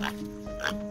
Ha ha ha!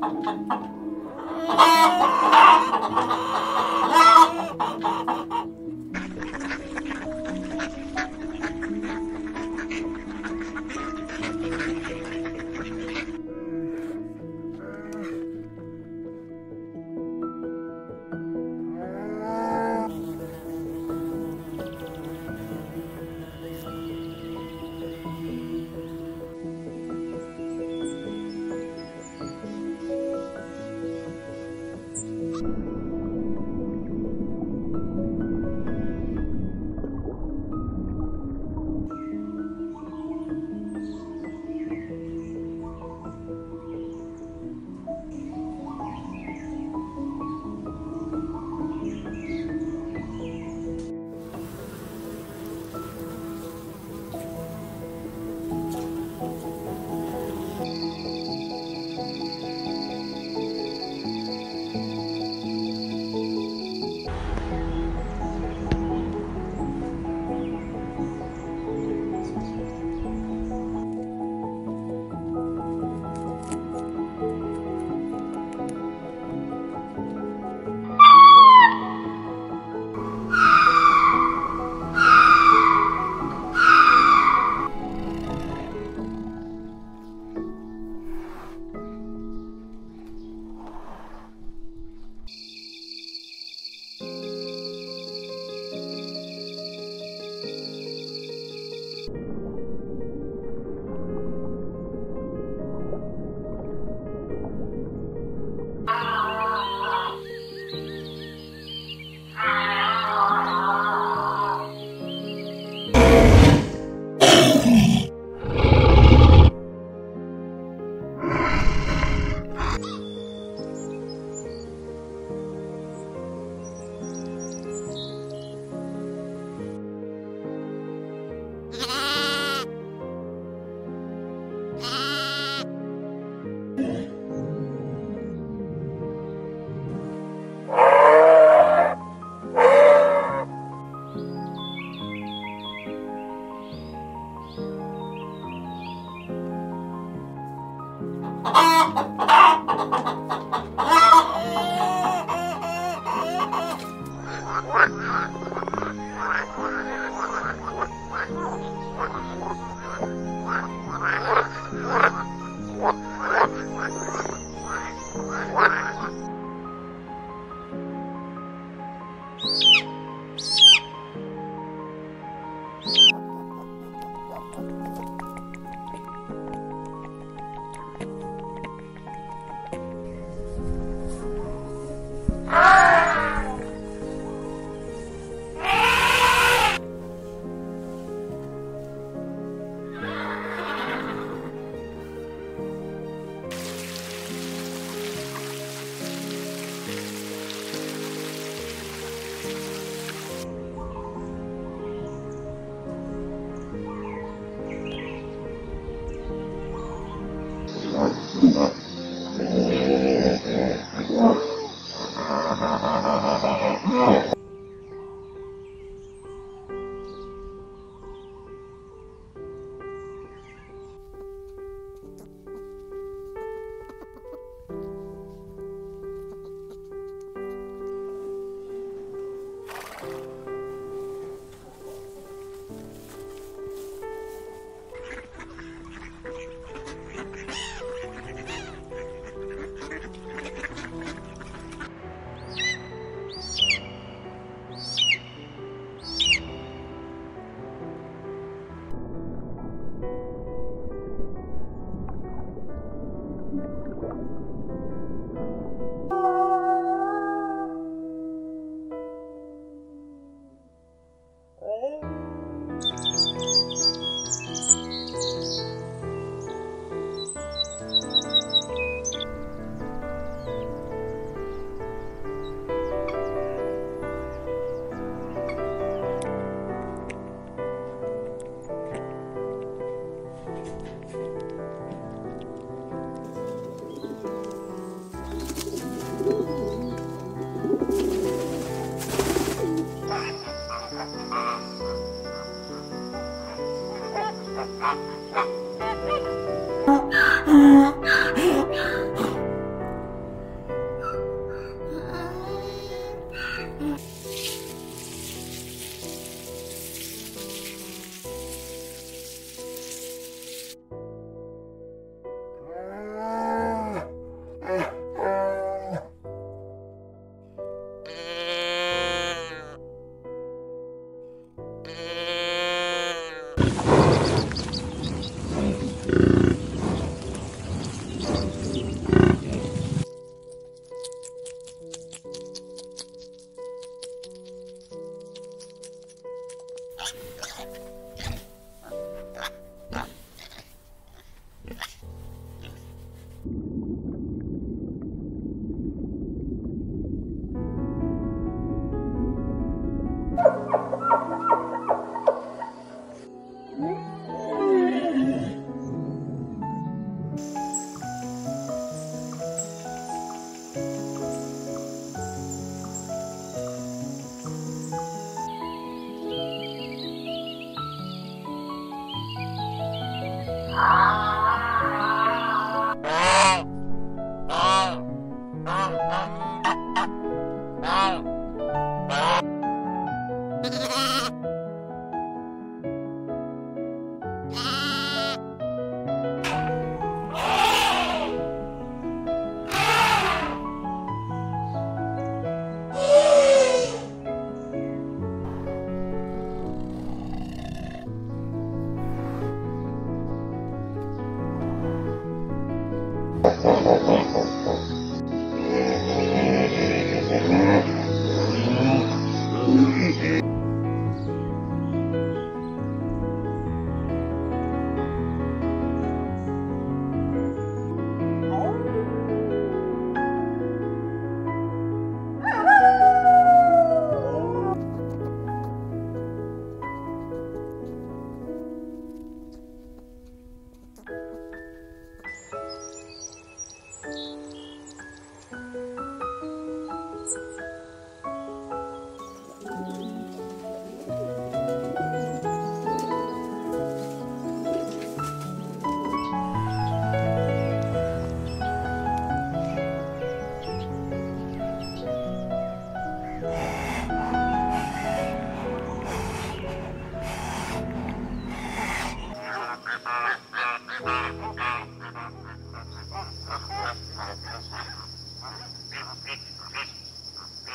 Ha ha ha ha! 何? Ah.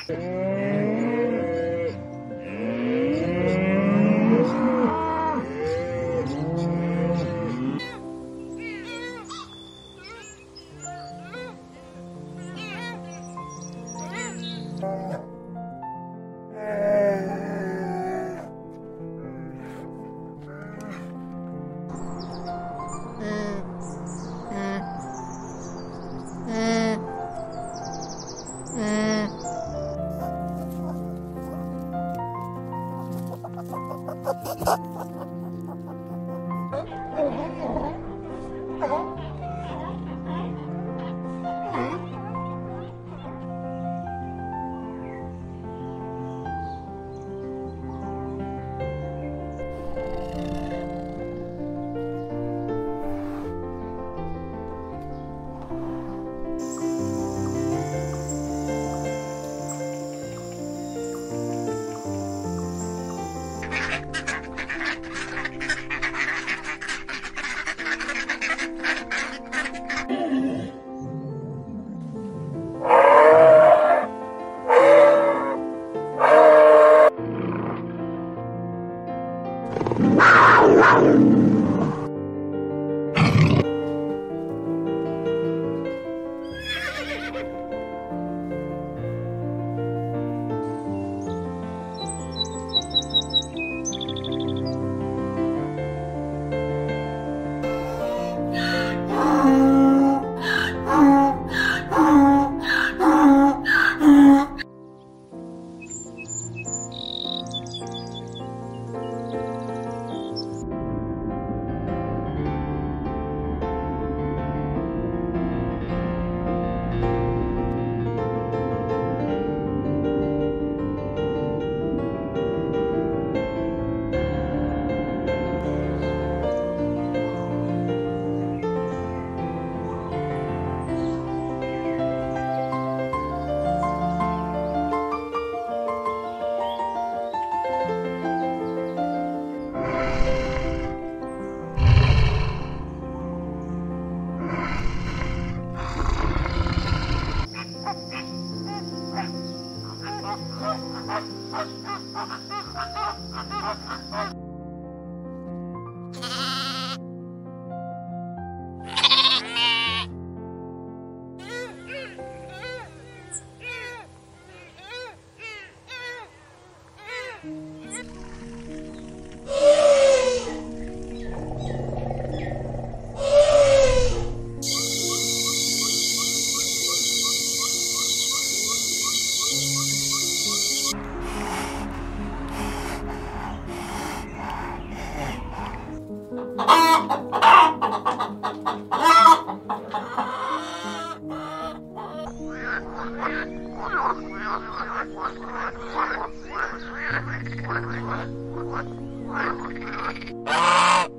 Yeah. Ah!